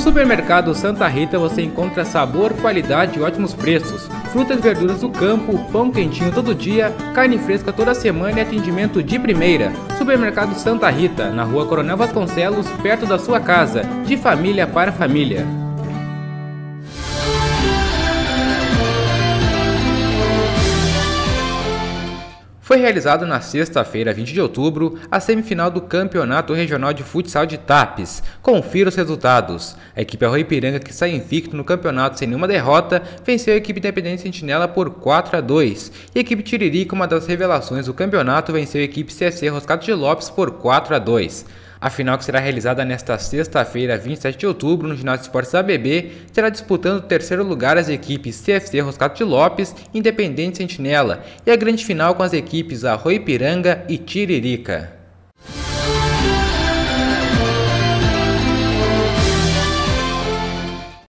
No supermercado Santa Rita você encontra sabor, qualidade e ótimos preços. Frutas e verduras do campo, pão quentinho todo dia, carne fresca toda semana e atendimento de primeira. Supermercado Santa Rita, na rua Coronel Vasconcelos, perto da sua casa. De família para família. Foi realizado na sexta-feira, 20 de outubro, a semifinal do Campeonato Regional de Futsal de Tapes. Confira os resultados. A equipe Arroio Piranga, que sai invicto no campeonato sem nenhuma derrota, venceu a equipe Independente Sentinela por 4 a 2. E a equipe Tiririca, uma das revelações do campeonato, venceu a equipe CSC Roscato de Lopes por 4 a 2. A final que será realizada nesta sexta-feira, 27 de outubro, no ginásio de esportes ABB, será disputando o terceiro lugar as equipes CFC Roscato de Lopes, Independente Sentinela, e a grande final com as equipes Arroio Piranga e Tiririca.